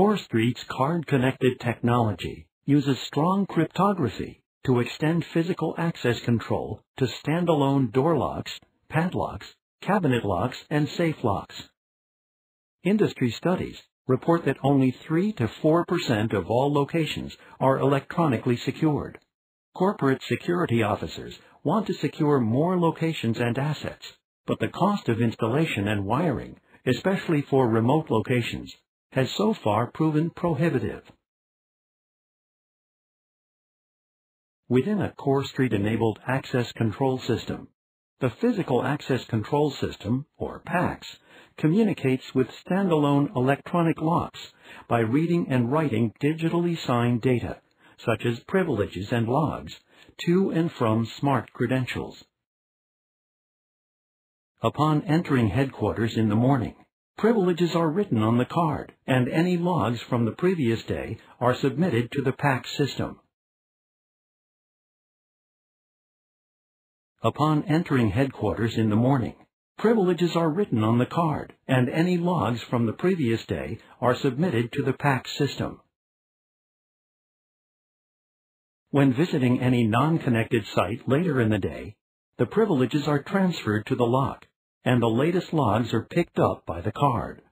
CoreStreet's card-connected technology uses strong cryptography to extend physical access control to standalone door locks, padlocks, cabinet locks, and safe locks. Industry studies report that only 3 to 4% of all locations are electronically secured. Corporate security officers want to secure more locations and assets, but the cost of installation and wiring, especially for remote locations, has so far proven prohibitive. Within a CoreStreet-enabled access control system, the Physical Access Control System, or PACS, communicates with standalone electronic locks by reading and writing digitally signed data, such as privileges and logs, to and from smart credentials. Upon entering headquarters in the morning, privileges are written on the card, and any logs from the previous day are submitted to the PAC system. Upon entering headquarters in the morning, Privileges are written on the card, and any logs from the previous day are submitted to the PAC system. When visiting any non-connected site later in the day, the privileges are transferred to the lock, and the latest logs are picked up by the card.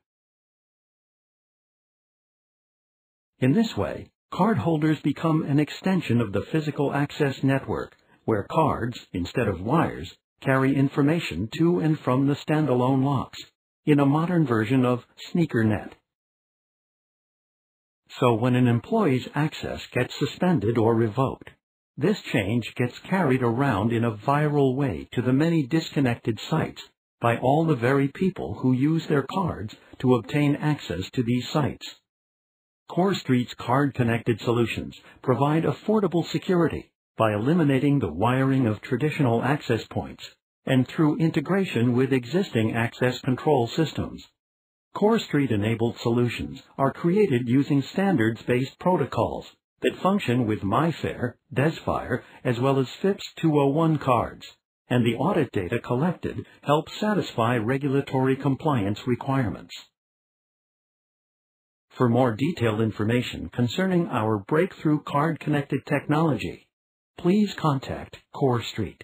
In this way, cardholders become an extension of the physical access network, where cards, instead of wires, carry information to and from the standalone locks in a modern version of SneakerNet. So when an employee's access gets suspended or revoked, this change gets carried around in a viral way to the many disconnected sites by all the very people who use their cards to obtain access to these sites. CoreStreet's card-connected solutions provide affordable security by eliminating the wiring of traditional access points and through integration with existing access control systems. CoreStreet-enabled solutions are created using standards-based protocols that function with MIFARE, DESFire, as well as FIPS 201 cards, and the audit data collected helps satisfy regulatory compliance requirements. For more detailed information concerning our breakthrough card-connected technology, please contact CoreStreet.